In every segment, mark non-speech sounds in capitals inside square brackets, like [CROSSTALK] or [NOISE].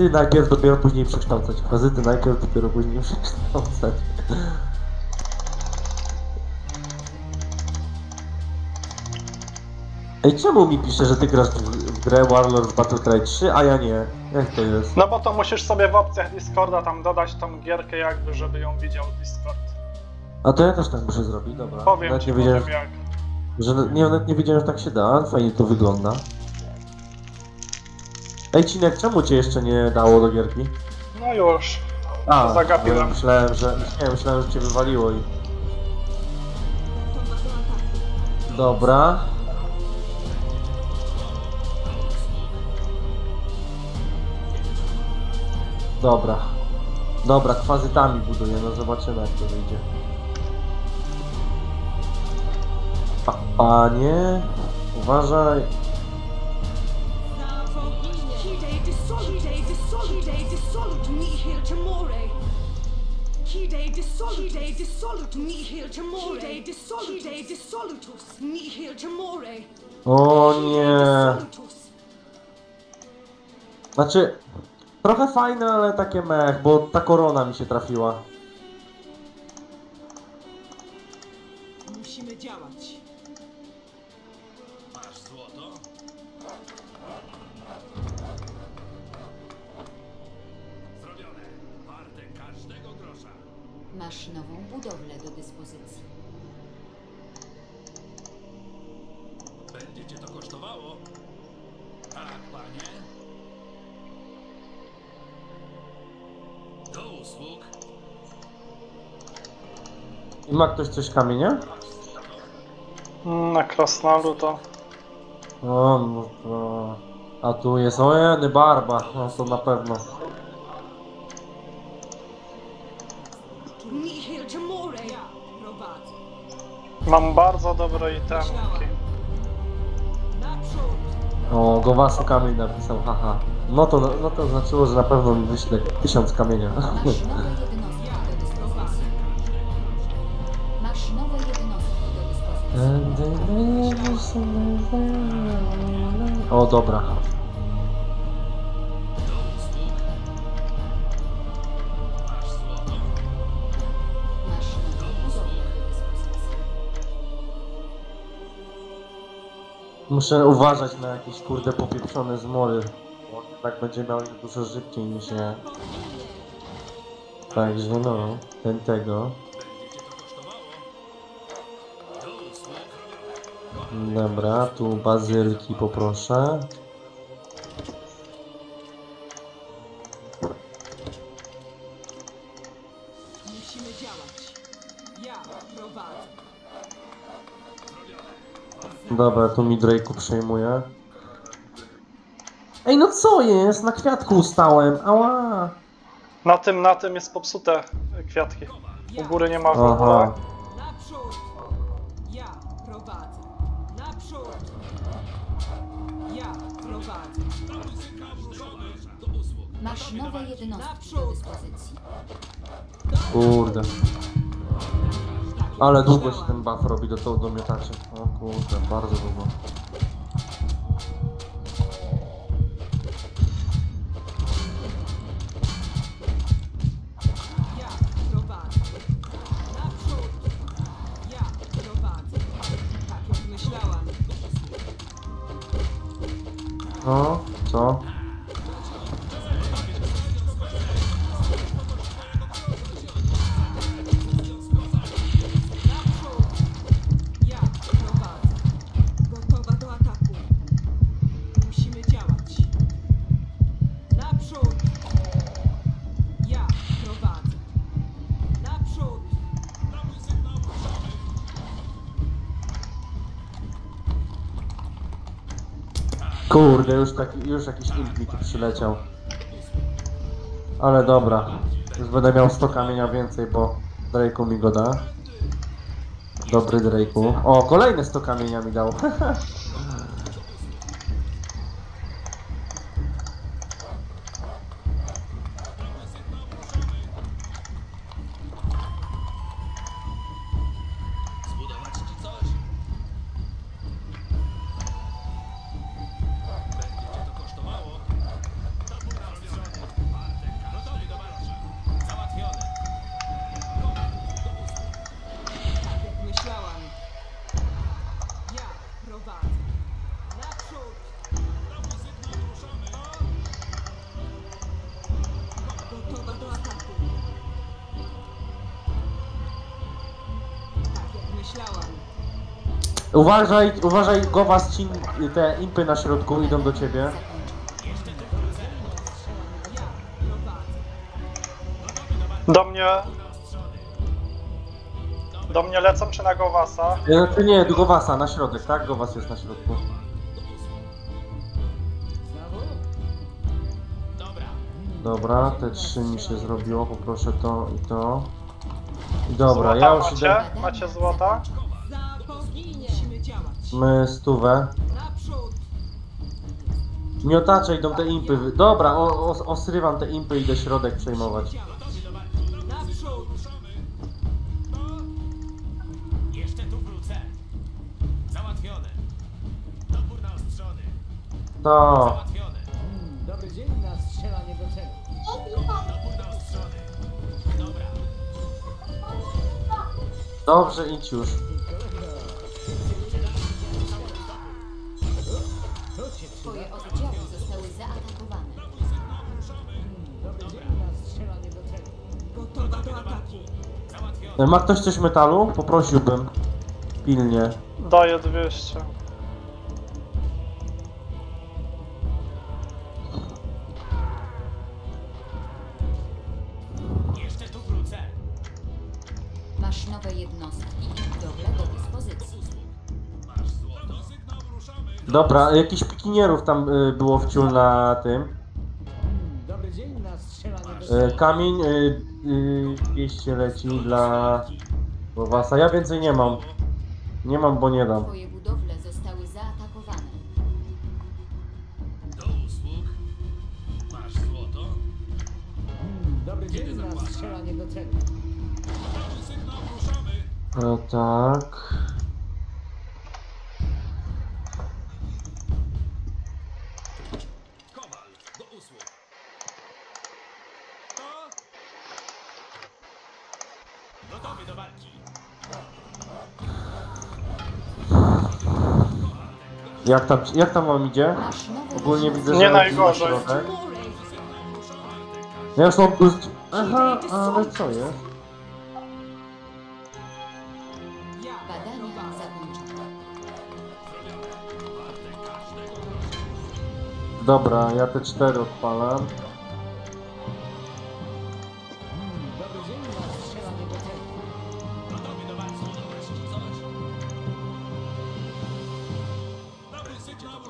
Ty najpierw, dopiero później przekształcać. Pazyty najpierw, dopiero później przekształcać. Ej, czemu mi pisze, że ty grasz w, w grę Warlords Battlecry 3, a ja nie? Jak to jest? No bo to musisz sobie w opcjach Discorda tam dodać tą gierkę jakby, żeby ją widział Discord. A to ja też tak muszę zrobić, dobra. Powiem Nawet ci nie wiedziałem, potem jak. że nie, nawet nie wiedziałem, że tak się da. Fajnie to wygląda. Ej, Cinek, czemu cię jeszcze nie dało do gierki? No już. A, Zagapiłem. ja myślałem, że nie, myślałem, że cię wywaliło i... Dobra. Dobra. Dobra, kwazytami buduję, no zobaczymy jak to wyjdzie. Pa, panie, uważaj. Dissolute, dissolute, dissolute, nihil timore. Hide dissolute, dissolute, nihil timore. Hide dissolute, dissolutus, nihil timore. O nie. Dissolutus. Znaczy, trochę fajne, ale takie mech, bo ta korona mi się trafiła. Do usług. I ma ktoś coś kamienia? Na krasnolu to. O, no to... A tu jest ojeny barba, no to na pewno. Mam bardzo dobre itemki. O, Gowasu kamień napisał, haha. No to, no to znaczyło, że na pewno mi wyśle tysiąc kamienia. Masz nowe Muszę uważać na jakieś kurde popieprzone zmory. Bo tak będzie miał ich dużo szybciej niż ja. Także no, ten tego. Dobra, tu bazylki poproszę. Dobra, tu mi Drake'u przejmuje. Ej, no co jest? Na kwiatku ustałem. Ała. Na tym, na tym jest popsute kwiatki. U góry nie ma w ogóle. Naprzód! Ja prowadzę. Naprzód! Ja prowadzę. Masz nowe jednostki do dyspozycji. Kurde. Ale długo się ten buff robi do tego do miotaczy. O kurde, bardzo długo. Ja prowadzę. Kurde, już taki, już jakiś imp mi tu przyleciał. Ale dobra. Już będę miał 100 kamienia więcej, bo Drake'u mi go da. Dobry Drake'u. O, kolejne 100 kamienia mi dał. [LAUGHS] Uważaj, uważaj, Gowas ci te impy na środku idą do ciebie. Do mnie... Do mnie lecą czy na Gowasa? Znaczy nie, do Gowasa, na środek, tak? Gowas jest na środku. Dobra, te trzy mi się zrobiło, poproszę to i to. Dobra, ja Złota już idę. macie? Macie złota? My stówę. Naprzód! Miotacze idą te impy. wy- Dobra, o, o, osrywam te impy i idę środek przejmować. Naprzód! Jeszcze tu wrócę. Załatwione. Naostrzony. To. Załatwione. Dobry dzień na strzelanie do celu. Topór naostrzony. Dobra. Dobrze, idź już. Ma ktoś coś metalu? Poprosiłbym. Pilnie. Daję 200. Jeszcze tu wrócę. Masz nowe jednostki i budowlę do dyspozycji. Dobra, jakichś pikinierów tam y, było w ciul na tym. Dobry dzień na strzelanie do celu. Y, kamień y, 200 leci dla Gowasa. Ja więcej nie mam. Nie mam, bo nie dam. Twoje budowle zostały zaatakowane. Do usług. Masz złoto. Dobry dzień na strzelanie do celu. No tak. Kowal. Do usług. To. Gotowy do walki. Jak tam, jak tam wam idzie? Ogólnie widzę, że... Nie najgorzej. na środek. Ja już mam... Aha, ale co jest? Dobra, ja te cztery odpalam.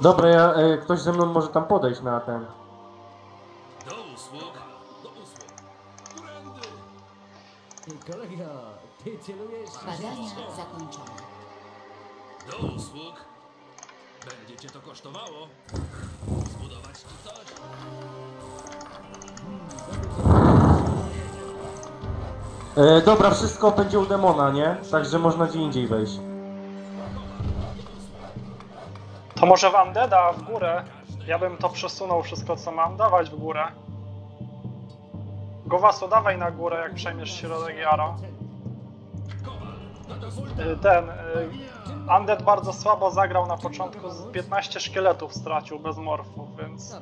Dobra, ja, e, ktoś ze mną może tam podejść na ten. Do usług. Do usług. Którędy? Kolego, ty celujesz... Badania zakończone. Do usług. Będzie cię to kosztowało. Zbudować ci coś? E, dobra, wszystko będzie u demona, nie? Także można gdzie indziej wejść. To może wam deda w górę? Ja bym to przesunął wszystko co mam. Dawać w górę. Gowasu, dawaj na górę jak przejmiesz środek Jaro. Y, Ten... y, Undead bardzo słabo zagrał na początku, z 15 szkieletów stracił bez morfów, więc...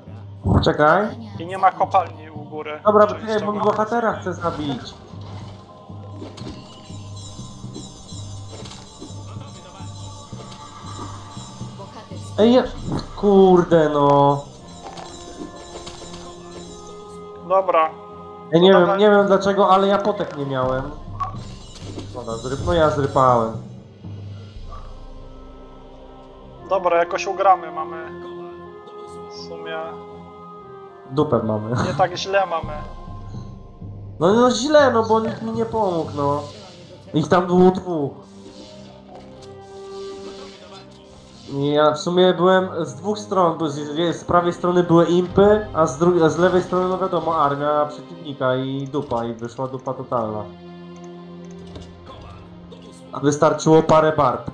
Czekaj. I nie ma kopalni u góry. Dobra, bo bohatera chce zabić. Ej, ja... kurde no. Dobra, Ja nie No wiem, nie wiem dlaczego, ale ja potek nie miałem. Dobra, zryp... no ja zrypałem. dobra, jakoś ugramy, mamy... W sumie... Dupę mamy. Nie tak źle mamy. No, no źle, no bo nikt mi nie pomógł, no. Ich tam było dwóch. Ja w sumie byłem z dwóch stron, bo z, prawej strony były impy, a z, drugiej, z lewej strony, no wiadomo, armia przeciwnika i dupa, i wyszła dupa totalna. A wystarczyło parę barb.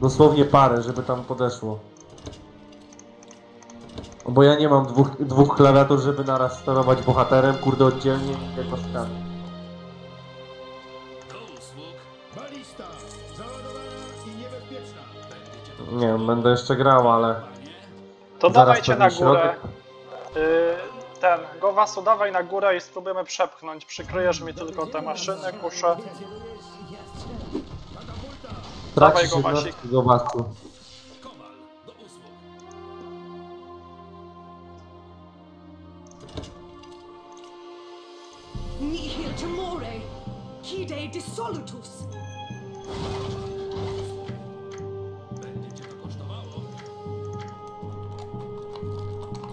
Dosłownie parę, żeby tam podeszło. Bo ja nie mam dwóch, dwóch klawiatur, żeby naraz sterować bohaterem, kurde oddzielnie i. Do Nie wiem, będę jeszcze grał, ale To zaraz dawajcie na górę. środek. Y, ten, Gowasu, dawaj na górę i spróbujemy przepchnąć. Przykryjesz mi tylko te maszyny, kuszę. Strzelam. Traci go, się. Nihil timore. Kide dissolutus.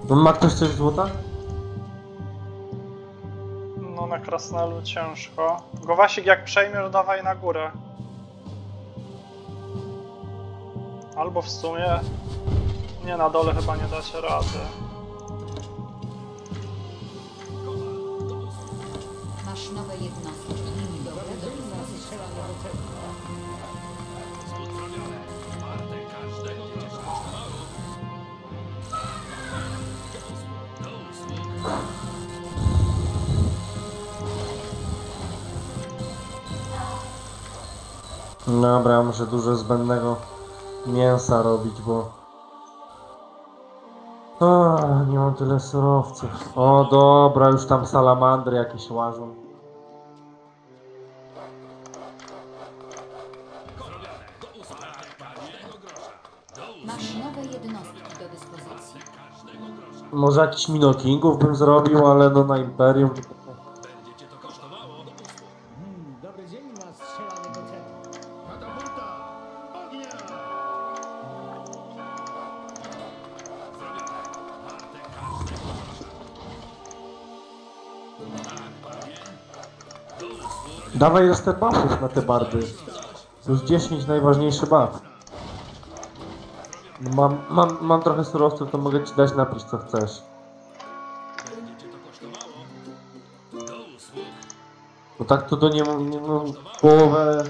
No, Ma ktoś coś złota? No na krasnolu ciężko. Gowasik jak przejmiesz, dawaj na górę. Albo w sumie... Nie, na dole chyba nie dacie rady. Dobra, muszę dużo zbędnego mięsa robić, bo... A, nie mam tyle surowców. O dobra, już tam salamandry jakieś łażą. Masz nowe jednostki do dyspozycji. Może jakiś minokingów bym zrobił, ale no na Imperium... Dawaj jeszcze buffów na te bardy. Plus 10 najważniejszy buff. No Mam, mam, mam trochę surowców, to mogę ci dać napisz co chcesz. No tak to do nie, nie no, połowę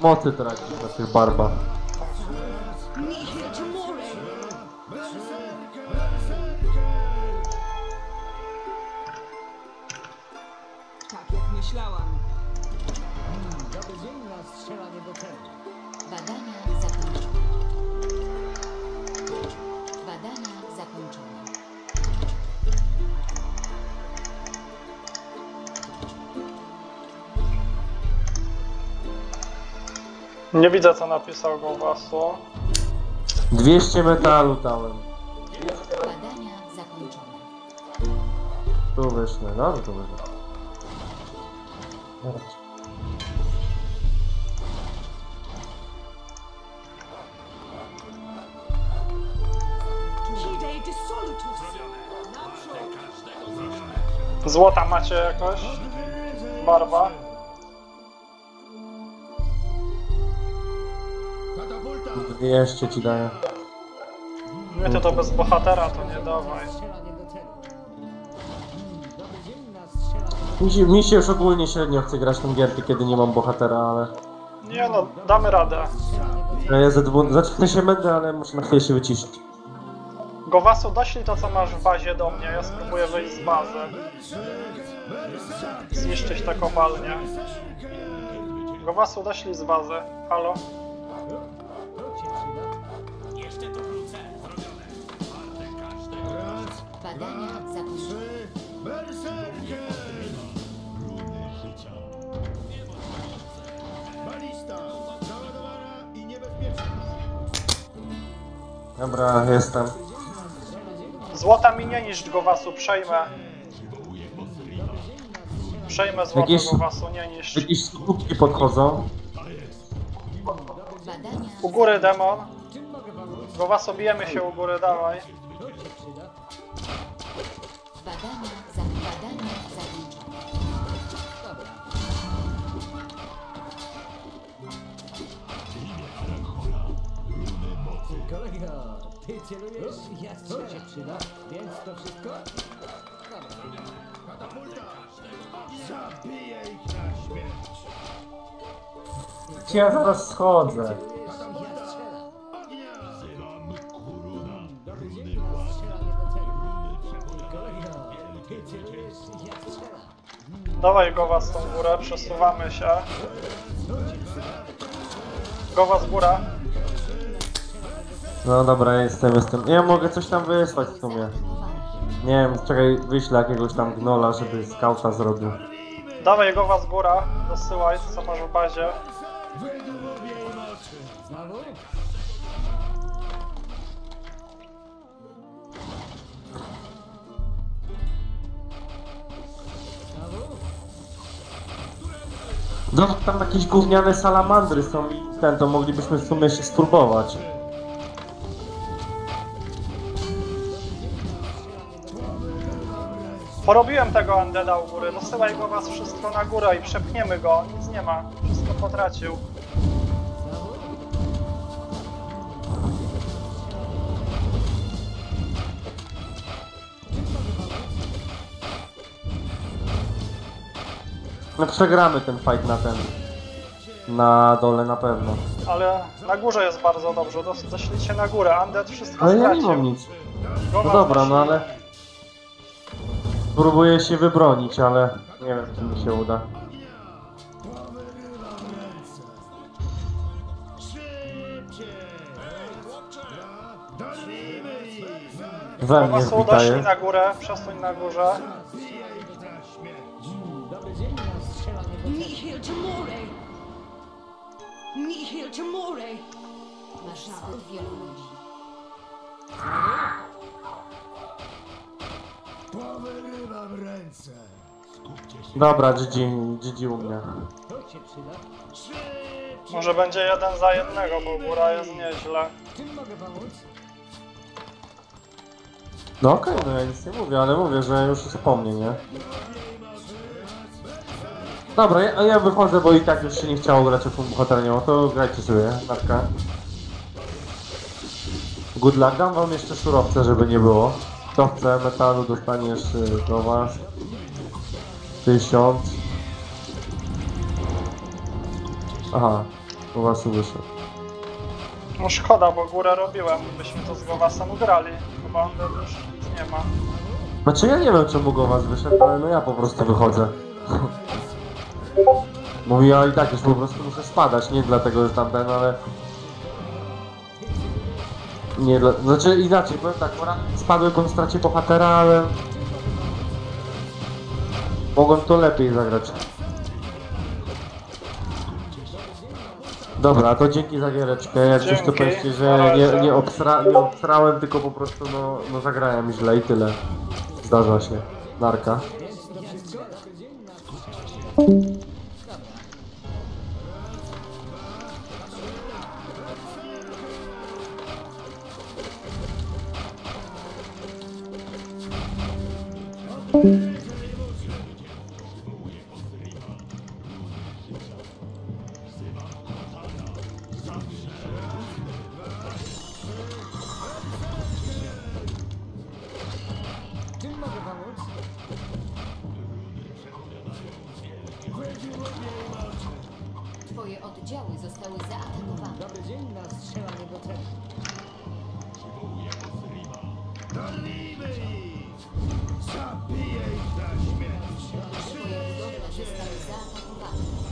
mocy tracisz na tych barbach. Nie widzę co napisał Gowasu. 200 metalu dałem. Badania zakończone. Tu wyszły, no tu wyszły. Dobra. Złota macie jakoś? Barwa? 200 ci daję. Nie, ty to bez bohatera, to nie dawaj. Mi się, mi się już ogólnie średnio chce grać tą gierkę, kiedy nie mam bohatera, ale... Nie no, damy radę. Ja za dwu... Zacznę się będę, ale muszę na chwilę się wyciszyć. Gowasu, doślij to co masz w bazie do mnie, ja spróbuję wyjść z bazy. Zniszczyć te kopalnie. Gowasu, doślij z bazy. Halo? Badania zakończone. berserker! Balista! Załadowana i niebezpieczna! Dobra, jestem. Złota mi nie niszcz Gowasu, przejmę. Przejmę złoto Jakieś- Gowasu, nie niszcz. Jakieś skupki podchodzą. Badania, U góry demon. Gowasu, bijemy się u góry, dawaj. Badania, za, badania zakończone. Dobra. Kolego, ty celujesz, ja strzelam. To cię przyda, więc to wszystko? Dobra. Katapulta! Zabiję ich na śmierć! Ja zaraz schodzę. Dawaj Gowas tą górę, przesuwamy się. Gowas góra. No dobra, jestem, jestem. Ja mogę coś tam wysłać w sumie. Nie wiem, czekaj, wyślę jakiegoś tam gnola, żeby skauta zrobił. Dawaj Gowas góra, dosyłaj co masz w bazie. No tam jakieś gówniane salamandry są i ten, to moglibyśmy w sumie się spróbować. Porobiłem tego Undeada u góry, dosyłaj go was wszystko na górę i przepchniemy go, nic nie ma, wszystko potracił. No przegramy ten fight na ten. Na dole na pewno. Ale na górze jest bardzo dobrze, dos doślijcie na górę, Undead wszystko Ale ja stracił. nie mam nic. No dobra, no ale... Próbuję się wybronić, ale nie wiem czy mi się uda. We mnie was wbita doszli na górę, przesuń na górze. Nihil Tamore. Nihil Tamore. Masz zbyt wielu ludzi. Powyrywam ręce! Dobra, GG, GG u mnie. To się przyda. Szybciej! Może będzie jeden za jednego, bo góra jest nieźle. Czym mogę pomóc? No okej, no ja nic nie mówię, ale mówię, że już po mnie, nie? Dobra, ja, ja wychodzę, bo i tak już się nie chciało grać o tą bohaternią, to grajcie sobie, narka. Good luck, dam wam jeszcze surowce, żeby nie było. Chce metalu, dostaniesz y, do was. Tysiąc. Aha, u was wyszło. No szkoda, bo górę robiłem, byśmy to z Gowasem grali. Chyba Undead już nic nie ma. Znaczy ja nie wiem czemu go was wyszedł, ale no ja po prostu wychodzę. [LAUGHS] Mówi, ja i tak już po prostu muszę spadać, nie dlatego, że tamten, ale... Nie dla... Znaczy inaczej, powiem tak, spadłem po stracie bohatera, ale... Mogłem to lepiej zagrać. Dobra, to dzięki za giereczkę. Jak coś to powiedzcie, że nie, nie, obstra, nie obstrałem, tylko po prostu no, no zagrałem źle i tyle. Zdarza się. Narka. Twoje oddziały zostały zaatakowane. Dobry dzień na strzelanie do celu. Dorwijmy ich! Zabiję ich na śmierć! Budowle zostały zaatakowane.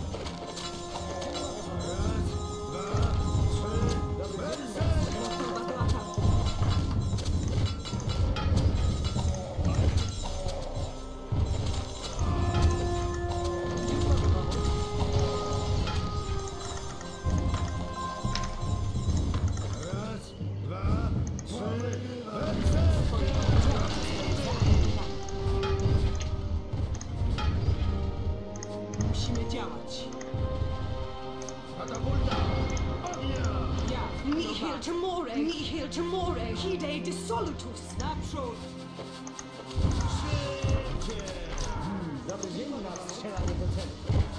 Nihil Tamore. Nihil Tamore. Hide dissolutus. Naprzód. Dobry dzień na strzelanie do celu.